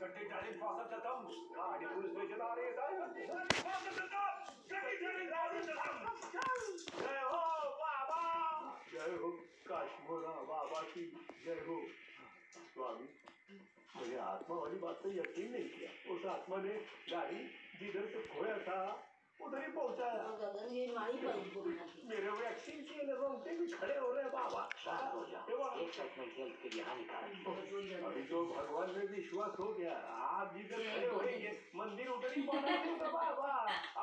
गड्डी गाड़ी फौसत खत्म। गाड़ी पुलिस स्टेशन आ रही है गाड़ी फौसत खत्म। गड्डी गाड़ी गाड़ी खत्म। जय हो बाबा। जय हो काश्मीरा बाबा की जय हो। स्वामी मुझे आत्मा वाली बात पे यकीन नहीं किया। उस आत्मा ने गाड़ी जिधर से खोया था उधर ही पहुँचाया। मेरे वैक्सीन के रोंगटे भी खड़े हो रहे हैं बाबा। शांत हो जाओ। बात- एक्साइटमेंट हेल्थ के लिए हानिकारक तो विश्वास हो गया। आप जिधर खड़े हो ये मंदिर उधर ही बना दूँगा बाबा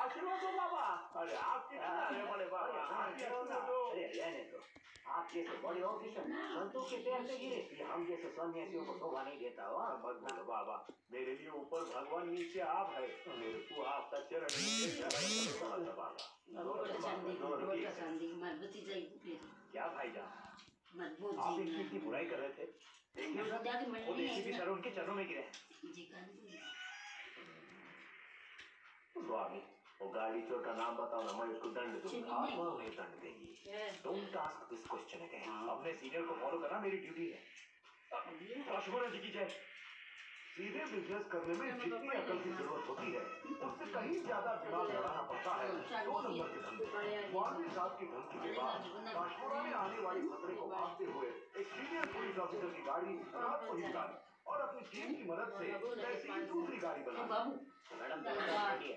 आशीर्वाद दो बाबा। अरे आप कितने आए बड़े बाबा। दो। अरे रहने दो। आप जैसे बड़े ऑफिसर संतों के पैर से गिरे ये हम जैसे सन्यासियों को शोभा नहीं देता हो हाँ, मत बोलो बाबा मेरे लिए ऊपर भगवान नीचे आप है। मेरे को आपका चरण बाबा। क्या भाईजान आप इनकी इतनी बुराई कर रहे थे? वो देसी भी सर उनके चरणों में गिरे। स्वामी वो गाड़ी चोर का नाम बताओ ना मैं उसको दंड दूँगा। आत्मा उन्हें दंड देगी don't ask this question again अपने सीनियर को फॉलो करना मेरी ड्यूटी है। लक्ष्मण जी की जय। सीधे बिज़नेस करने में जितनी अकल की ज़रूरत होती है उससे कहीं ज़्यादा दिमाग लगाना पड़ता है। दो नंबर के धंधे। मानवीय जात की धमकी के बाद काशपुरा में आने वाली खतरे को ऑफिसर की गाड़ी रात को ही निकाली और अपनी टीम की मदद से ऐसी ही दूसरी गाड़ी बना गाड़ी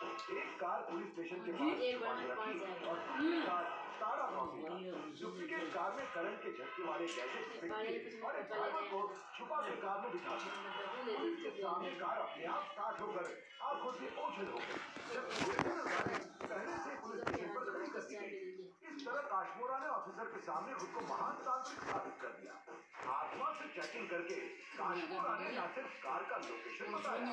तो एक कार पुलिस स्टेशन के पास और कार तारा क्रॉसिंग डुप्लीकेट कार में करंट के झटके वाले गैजेट और एक ड्राइवर को छुपा के कार में बिठा पुलिस के सामने कार अपने आप स्टार्ट होकर आँखों से ओझल हो गई। जब पहले से करके काश्मीरा ने न सिर्फ़ कार का लोकेशन बताया।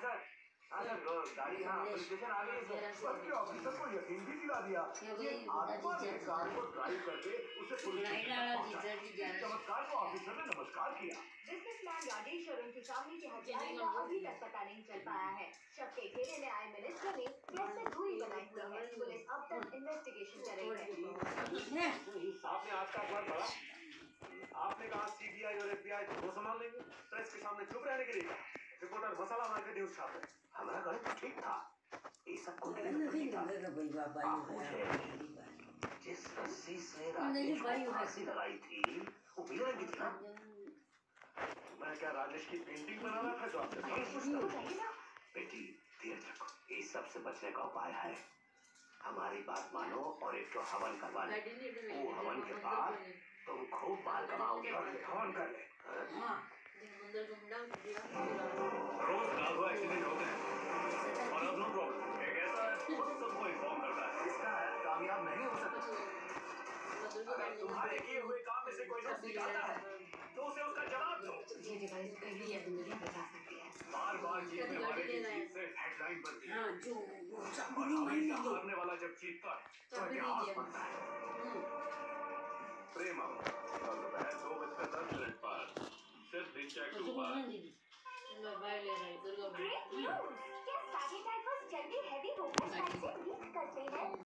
सर हाँ सर वो गाड़ी हाँ स्टेशन आ गई बल्कि ऑफिसर को यकीन भी दिला दिया। कि आत्मा ने कार को ड्राइव करके उसे पुलिस स्टेशन तक पहुँचाया। इस चमत्कार को ऑफिसर ने नमस्कार किया। बिजनेसमैन राजेश और उनकी फैमिली के हत्यारे का अभी तक पता नहीं चल पाया है। शव के घेरे में आए मिनिस्टर ने कैसे दूरी बनाई हुई है। पुलिस अब तक इन्वेस्टिगेशन कर रही है। आपने आज का अखबार पढ़ा आपने कहा सीबीआई और एफबीआई वो संभाल लेंगे प्रेस के सामने चुप रहने के लिए रिपोर्टर मसाला मार के न्यूज़ छाप रहे हमारा गणित तो ठीक था। ये सबको आप मुझे जिस रस्सी से राजेश को फांसी लगाई थी वो पीले रंग थी ना? मैं क्या राजेश की पेंटिंग बना रहा था जो कुछ सकता बेटी धीरज रखो इस सबसे बचने का उपाय है। हमारी बात मानो और एक तो हवन करवा ले। वो हवन के बाद तुम खूब बाल कमाओगे और हवन कर ले? रोज राघव एक्सीडेंट होते हैं। और अब नो प्रॉब्लम एक ऐसा है खुद सबको इन्फॉर्म करता है। इसका कामयाब नहीं हो सकता। अगर तुम्हारे किए हुए काम में से कोई नुक्स निकालता है तो उसे उसका जवाब दो। बार बार जीतने वाले की जीत से हेडलाइन बनती है। और हमेशा हारने वाला जब जीतता है तो इतिहास बनता है। check the left. Great news! क्या सारे टाइफस जल्दी हैवी होकर साइड से लीक करते हैं?